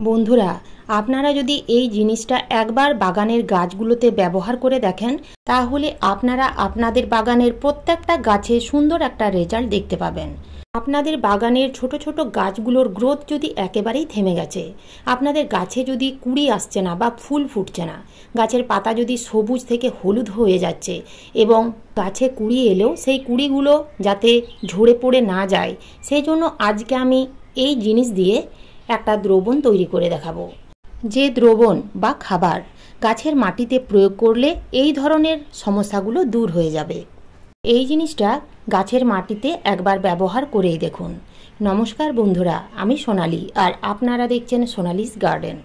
বন্ধুরা, আপনারা যদি এই জিনিসটা একবার বাগানের গাছগুলোতে ব্যবহার করে দেখেন, তাহলে আপনারা আপনাদের বাগানের প্রত্যেকটা গাছে সুন্দর একটা রেজাল্ট দেখতে পাবেন। আপনাদের বাগানের ছোট ছোট গাছগুলোর গ্রোথ যদি একেবারেই থেমে গেছে, আপনাদের গাছে যদি কুড়ি আসছে না বা ফুল ফুটছে না, গাছের পাতা যদি সবুজ থেকে হলুদ হয়ে যাচ্ছে এবং গাছে কুড়ি এলেও সেই কুড়িগুলো যাতে ঝরে পড়ে না যায় সেই জন্য আজকে আমি এই জিনিস দিয়ে একটা দ্রবণ তৈরি করে দেখাবো। যে দ্রবণ বা খাবার গাছের মাটিতে প্রয়োগ করলে এই ধরনের সমস্যাগুলো দূর হয়ে যাবে। এই জিনিসটা গাছের মাটিতে একবার ব্যবহার করেই দেখুন। নমস্কার বন্ধুরা, আমি সোনালি আর আপনারা দেখছেন সোনালিস গার্ডেন।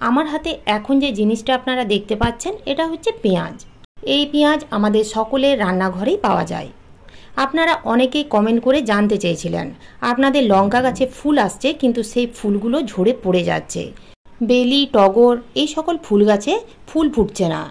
আমার হাতে এখন যে জিনিসটা আপনারা দেখতে পাচ্ছেন, এটা হচ্ছে পেঁয়াজ। এই পেঁয়াজ আমাদের সকলের রান্নাঘরেই পাওয়া যায়। আপনারা অনেকেই কমেন্ট করে জানতে চেয়েছিলেন। আপনাদের লঙ্কা গাছে ফুল আসছে, কিন্তু সেই ফুলগুলো ঝরে পড়ে যাচ্ছে। বেলি, টগর, এই সকল ফুল গাছে ফুল ফুটছে না।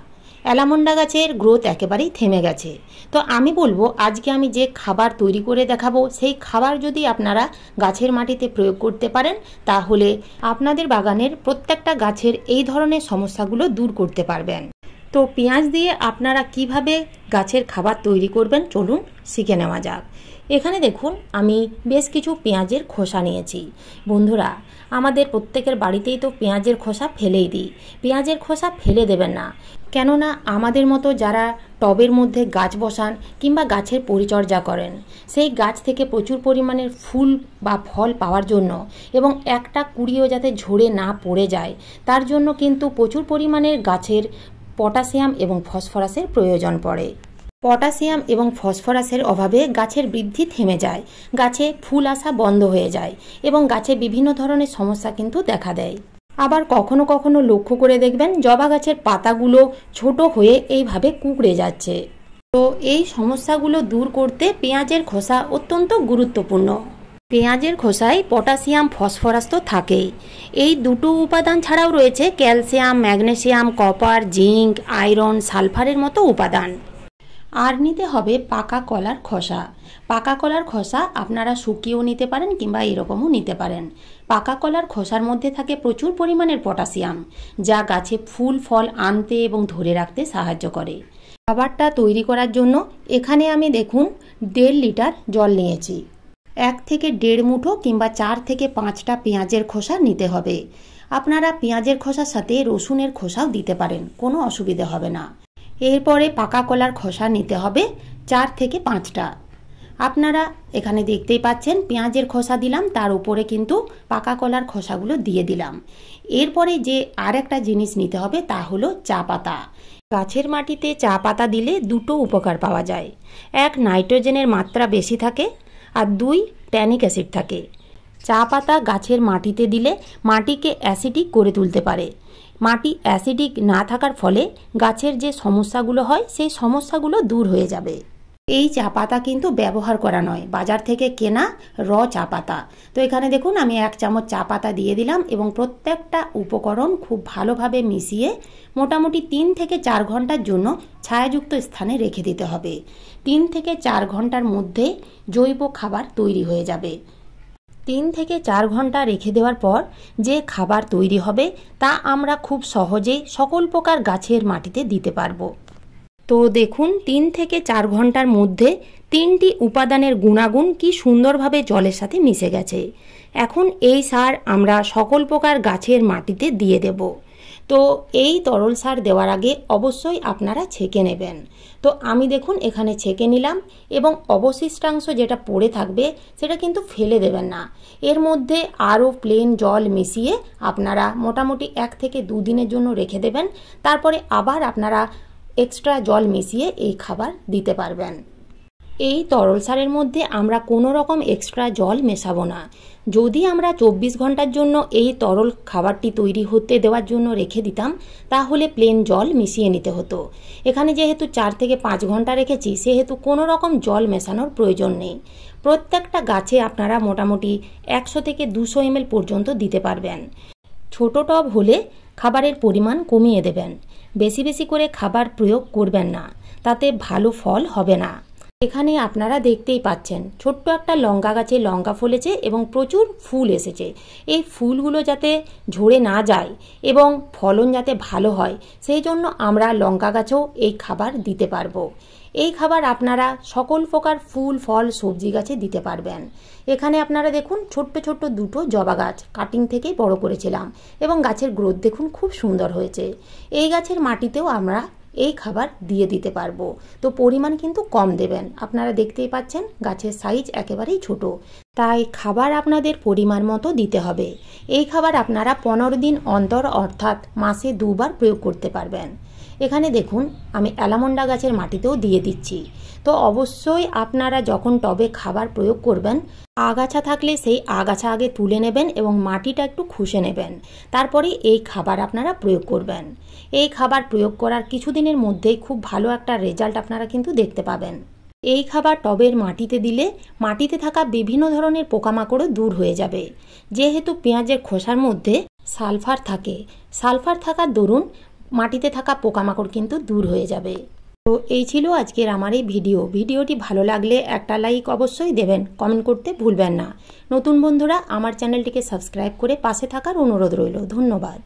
অ্যালামন্ডা গাছের গ্রোথ একেবারেই থেমে গেছে। তো আমি বলব, আজকে আমি যে খাবার তৈরি করে দেখাবো, সেই খাবার যদি আপনারা গাছের মাটিতে প্রয়োগ করতে পারেন, তাহলে আপনাদের বাগানের প্রত্যেকটা গাছের এই ধরনের সমস্যাগুলো দূর করতে পারবেন। তো পেঁয়াজ দিয়ে আপনারা কীভাবে গাছের খাবার তৈরি করবেন চলুন শিখে নেওয়া যাক। এখানে দেখুন, আমি বেশ কিছু পেঁয়াজের খোসা নিয়েছি। বন্ধুরা, আমাদের প্রত্যেকের বাড়িতেই তো পেঁয়াজের খোসা ফেলেই দিই। পেঁয়াজের খোসা ফেলে দেবেন না। কেননা, আমাদের মতো যারা টবের মধ্যে গাছ বসান কিংবা গাছের পরিচর্যা করেন, সেই গাছ থেকে প্রচুর পরিমাণের ফুল বা ফল পাওয়ার জন্য এবং একটা কুড়িও যাতে ঝরে না পড়ে যায়, তার জন্য কিন্তু প্রচুর পরিমাণের গাছের পটাশিয়াম এবং ফসফরাসের প্রয়োজন পড়ে। পটাশিয়াম এবং ফসফরাসের অভাবে গাছের বৃদ্ধি থেমে যায়, গাছে ফুল আসা বন্ধ হয়ে যায় এবং গাছে বিভিন্ন ধরনের সমস্যা কিন্তু দেখা দেয়। আবার কখনো কখনো লক্ষ্য করে দেখবেন, জবা গাছের পাতাগুলো ছোট হয়ে এইভাবে কুকড়ে যাচ্ছে। তো এই সমস্যাগুলো দূর করতে পেঁয়াজের খোসা অত্যন্ত গুরুত্বপূর্ণ। পেঁয়াজের খোসায় পটাশিয়াম, ফসফরাস তো থাকেই। এই দুটো উপাদান ছাড়াও রয়েছে calcium, magnesium, copper, zinc, iron, সালফারের মতো উপাদান। আর নিতে হবে পাকা কলার খোসা। পাকা কলার খোসা আপনারা শুকিয়েও নিতে পারেন কিংবা এরকমও নিতে পারেন। পাকা কলার খোসার মধ্যে থাকে প্রচুর পরিমাণের পটাশিয়াম, যা গাছে ফুল, ফল আনতে এবং ধরে রাখতে সাহায্য করে। খাবারটা তৈরি করার জন্য এখানে আমি দেখুন দেড় লিটার জল নিয়েছি। এক থেকে দেড় মুঠো কিংবা চার থেকে পাঁচটা পেঁয়াজের খোসা নিতে হবে। আপনারা পেঁয়াজের খোসার সাথে রসুনের খোসাও দিতে পারেন, কোনো অসুবিধে হবে না। এরপরে পাকা কলার খোসা নিতে হবে চার থেকে পাঁচটা। আপনারা এখানে দেখতেই পাচ্ছেন, পেঁয়াজের খোসা দিলাম, তার উপরে কিন্তু পাকা কলার খোসাগুলো দিয়ে দিলাম। এরপরে যে আর একটা জিনিস নিতে হবে, তা হলো চা পাতা। গাছের মাটিতে চা পাতা দিলে দুটো উপকার পাওয়া যায়। এক, নাইট্রোজেনের মাত্রা বেশি থাকে আর দুই ট্যানিক অ্যাসিড থাকে। চা পাতা গাছের মাটিতে দিলে মাটিকে অ্যাসিডিক করে তুলতে পারে। মাটি অ্যাসিডিক না থাকার ফলে গাছের যে সমস্যাগুলো হয়, সেই সমস্যাগুলো দূর হয়ে যাবে। এই চা পাতা কিন্তু ব্যবহার করা নয়। বাজার থেকে কেনা র চা পাতা। তো এখানে দেখুন, আমি এক চামচ চা পাতা দিয়ে দিলাম এবং প্রত্যেকটা উপকরণ খুব ভালোভাবে মিশিয়ে মোটামুটি তিন থেকে চার ঘণ্টার জন্য ছায়াযুক্ত স্থানে রেখে দিতে হবে। তিন থেকে চার ঘণ্টার মধ্যে জৈব খাবার তৈরি হয়ে যাবে। তিন থেকে চার ঘণ্টা রেখে দেওয়ার পর যে খাবার তৈরি হবে তা আমরা খুব সহজেই সকল প্রকার গাছের মাটিতে দিতে পারব। তো দেখুন, তিন থেকে চার ঘণ্টার মধ্যে তিনটি উপাদানের গুণাগুণ কি সুন্দরভাবে জলের সাথে মিশে গেছে। এখন এই সার আমরা সকল প্রকার গাছের মাটিতে দিয়ে দেব। তো এই তরল সার দেওয়ার আগে অবশ্যই আপনারা ছেঁকে নেবেন। তো আমি দেখুন, এখানে ছেঁকে নিলাম এবং অবশিষ্টাংশ যেটা পড়ে থাকবে সেটা কিন্তু ফেলে দেবেন না। এর মধ্যে আরও প্লেন জল মিশিয়ে আপনারা মোটামুটি এক থেকে দুদিনের জন্য রেখে দেবেন। তারপরে আবার আপনারা এক্সট্রা জল মিশিয়ে এই খাবার দিতে পারবেন। এই তরল সারের মধ্যে আমরা কোনো রকম এক্সট্রা জল মেশাবো না। যদি আমরা চব্বিশ ঘণ্টার জন্য এই তরল খাবারটি তৈরি হতে দেওয়ার জন্য রেখে দিতাম, তাহলে প্লেন জল মিশিয়ে নিতে হতো। এখানে যেহেতু চার থেকে পাঁচ ঘণ্টা রেখেছি, সেহেতু কোনো রকম জল মেশানোর প্রয়োজন নেই। প্রত্যেকটা গাছে আপনারা মোটামুটি একশো থেকে দুশো এমএল পর্যন্ত দিতে পারবেন। ছোট টব হলে খাবারের পরিমাণ কমিয়ে দেবেন। বেশি বেশি করে খাবার প্রয়োগ করবেন না। তাতে ভালো ফল হবে না। এখানে আপনারা দেখতেই পাচ্ছেন, ছোট্ট একটা লঙ্কা গাছে লঙ্কা ফলেছে এবং প্রচুর ফুল এসেছে। এই ফুলগুলো যাতে ঝরে না যায় এবং ফলন যাতে ভালো হয়, সেই জন্য আমরা লঙ্কা গাছেও এই খাবার দিতে পারব। এই খাবার আপনারা সকল প্রকার ফুল, ফল, সবজি গাছে দিতে পারবেন। এখানে আপনারা দেখুন, ছোট্ট ছোট্ট দুটো জবা গাছ কাটিং থেকেই বড় করেছিলাম এবং গাছের গ্রোথ দেখুন খুব সুন্দর হয়েছে। এই গাছের মাটিতেও আমরা এই খাবার দিয়ে দিতে পারব। তো পরিমাণ কিন্তু কম দেবেন। আপনারা দেখতেই পাচ্ছেন, গাছের সাইজ একেবারেই ছোট। তাই খাবার আপনাদের পরিমাণ মতো দিতে হবে। এই খাবার আপনারা পনেরো দিন অন্তর অর্থাৎ মাসে দুবার প্রয়োগ করতে পারবেন। এখানে দেখুন, আমি অ্যালামন্ডা গাছের মাটিতেও দিয়ে দিচ্ছি। তো অবশ্যই আপনারা যখন টবে খাবার প্রয়োগ করবেন, আগাছা থাকলে সেই আগাছা আগে তুলে নেবেন এবং মাটিটা একটু খুশে নেবেন। তারপরে এই খাবার আপনারা প্রয়োগ করবেন। এই খাবার প্রয়োগ করার কিছুদিনের মধ্যেই খুব ভালো একটা রেজাল্ট আপনারা কিন্তু দেখতে পাবেন। এই খাবার টবের মাটিতে দিলে মাটিতে থাকা বিভিন্ন ধরনের পোকামাকড়ও দূর হয়ে যাবে। যেহেতু পেঁয়াজের খোসার মধ্যে সালফার থাকে, সালফার থাকার দরুন মাটিতে থাকা পোকামাকড় কিন্তু দূর হয়ে যাবে। তো এই ছিল আজকের আমার এই ভিডিও। ভিডিওটি ভালো লাগলে একটা লাইক অবশ্যই দেবেন। কমেন্ট করতে ভুলবেন না। নতুন বন্ধুরা, আমার চ্যানেলটিকে সাবস্ক্রাইব করে পাশে থাকার অনুরোধ রইল। ধন্যবাদ।